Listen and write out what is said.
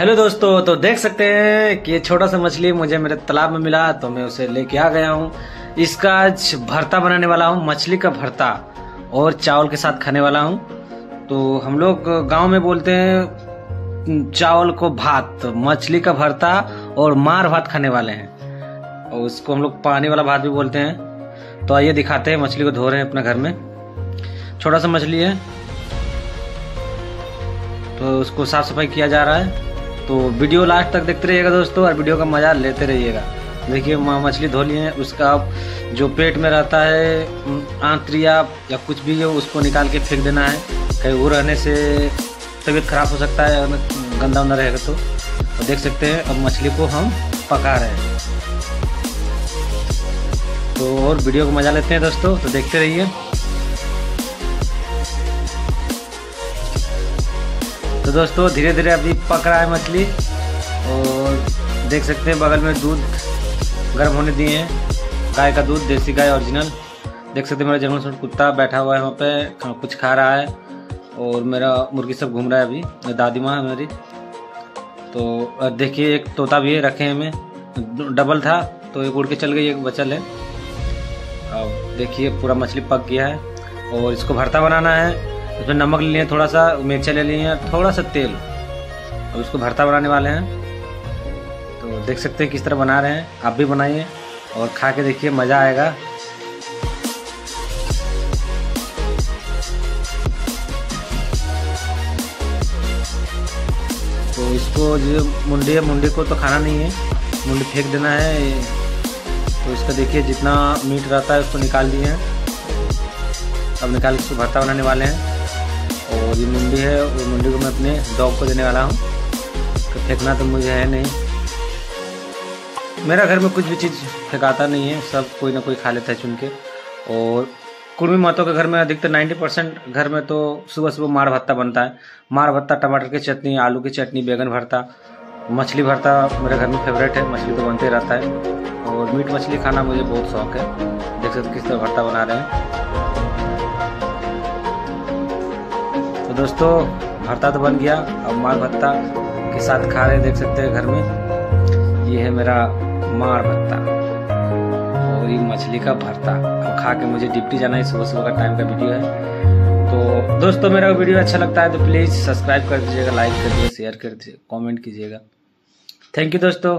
Hello दोस्तों तो देख सकते हैं कि ये छोटा सा मछली मुझे मेरे तालाब में मिला तो मैं उसे लेके आ गया हूँ। इसका आज भरता बनाने वाला हूँ, मछली का भरता, और चावल के साथ खाने वाला हूँ। तो हम लोग गाँव में बोलते हैं, चावल को भात, मछली का भरता और मार भात खाने वाले हैं। और उसको हम लोग पानी वाला भात भी बोलते हैं। तो आइए दिखाते हैं मछली को धो रहे हैं अपने घर में। छोटा सा मछली है। तो उसको साफ़ सफ़ाई किया जा रहा है। तो वीडियो लास्ट तक देखते रहिएगा दोस्तों और वीडियो का मज़ा लेते रहिएगा। देखिए मछली धो लिए उसका जो पेट में रहता है आंतरिया या कुछ भी हो उसको निकाल के फेंक देना है। कहीं वो रहने से तबीयत खराब हो सकता है अगर गंदा उंदा रहेगा तो, तो देख सकते हैं अब मछली को हम पका रहे हैं। तो और वीडियो को मज़ा लेते हैं दोस्तों तो देखते रहिए। तो दोस्तों धीरे धीरे अभी पक रहा है मछली और देख सकते हैं बगल में दूध गर्म होने दिए हैं। गाय का दूध, देसी गाय ओरिजिनल देख सकते हैं मेरा जंगल सूट कुत्ता बैठा हुआ है वहाँ पे कुछ खा रहा है और मेरा मुर्गी सब घूम रहा है अभी। दादी माँ है मेरी। तो देखिए, एक तोता भी है, रखे हैं हमें। डबल था तो एक उड़ के चल गई, एक बचल है। अब देखिए, पूरा मछली पक गया है और इसको भरता बनाना है। इसमें नमक ले लिए, थोड़ा सा मिर्चा ले लिए, थोड़ा सा तेल। अब इसको भरता बनाने वाले हैं। तो देख सकते हैं किस तरह बना रहे हैं। आप भी बनाइए और खा के देखिए, मज़ा आएगा। तो इसको जो मुंडी है, मुंडी को तो खाना नहीं है। मुंडी फेंक देना है। तो इसका देखिए, जितना मीट रहता है, उसको निकाल दिए हैं। अब निकाल के भरता बनाने वाले हैं। और ये मुंडी है वो मुंडी को मैं अपने डॉग को देने वाला हूँ। तो फेंकना तो मुझे है नहीं। मेरा घर में कुछ भी चीज़ फेंकाता नहीं है, सब कोई ना कोई खा लेता है चुन के। और कुर्मी मातों के घर में अधिकतर 90 परसेंट घर में तो सुबह सुबह मार भत्ता बनता है। मार भत्ता, टमाटर की चटनी, आलू की चटनी, बैगन भरता, मछली भरता मेरे घर में फेवरेट है, मछली तो बनते ही रहता है। और मीट मछली खाना मुझे बहुत शौक है। देख सकते किस तरह भरता बना रहे हैं। दोस्तों, भरता तो बन गया। अब मार भत्ता के साथ खा रहे देख सकते हैं घर में। ये है मेरा मार भत्ता और ये मछली का भरता। अब खा के मुझे डिप्टी जाना है, सुबह सुबह का टाइम का वीडियो है। तो दोस्तों, मेरा वीडियो अच्छा लगता है तो प्लीज़ सब्सक्राइब कर दीजिएगा लाइक कर दीजिएगा शेयर कर दीजिए कॉमेंट कीजिएगा। थैंक यू दोस्तों।